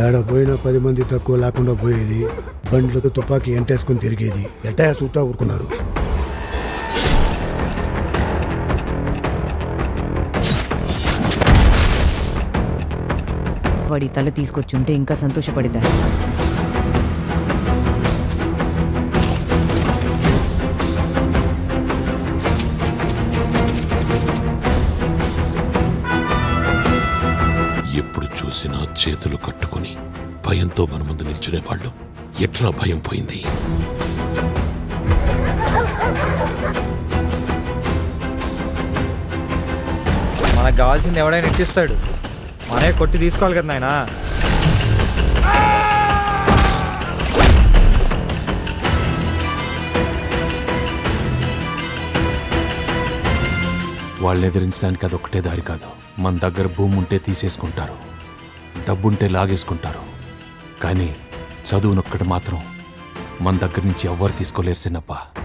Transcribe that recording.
ఏడ పోయినా పది మంది తక్కువ లేకుండా పోయేది. బండ్లతో తుపాకీ ఎంటేసుకుని తిరిగేది. ఎట్టా సూతా ఊరుకున్నారు. వాడి తల తీసుకొచ్చుంటే ఇంకా సంతోషపడిద్దా చూసినా చేతులు కట్టుకుని భయంతో మన ముందు నిల్చునేవాళ్ళు. ఎట్లా భయం పోయింది? మనకు కావాల్సింది ఎవడైనా ఇచ్చిస్తాడు మనే కొట్టి తీసుకోవాలి కదా నాయనా. వాళ్ళని ఎదిరించడానికి అదొక్కటే దారి కాదు. మన దగ్గర భూమి ఉంటే తీసేసుకుంటారు. డబ్బుంటే లాగేసుకుంటారు. కానీ చదువునొక్కటి మాత్రం మన దగ్గర నుంచి ఎవ్వరు తీసుకోలేరు చిన్నప్ప.